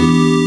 Música